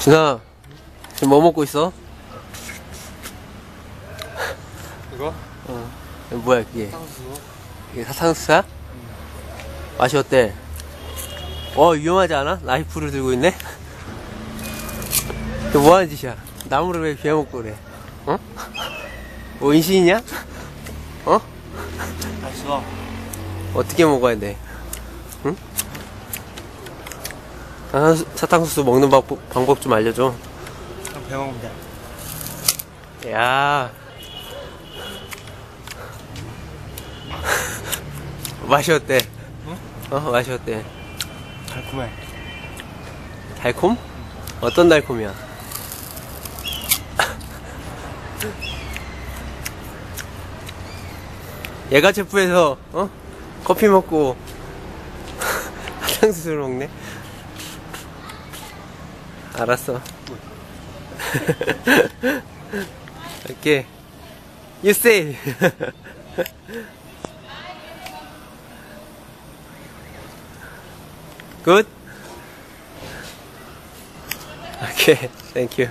준아, 지금 뭐 먹고 있어? 이거? 이거 뭐야, 그게? 상수. 이게 사탕수수야? 맛이 어때? 어, 위험하지 않아? 나이프를 들고 있네? 이거 뭐 하는 짓이야? 나무를 왜 베어먹고 그래? 어? 뭐 인신이냐? 어? 맛있어. 어떻게 먹어야 돼? 응? 아, 사탕수수 먹는 방법, 방법 좀 알려줘. 그럼 배워보면 돼. 야. 맛이 어때? 어, 맛이 어때? 달콤해. 달콤? 어떤 달콤이야? 얘가 체프에서 어? 커피 먹고 사탕수수를 먹네. 알았어. 오케이. You say. Good? Okay, thank you.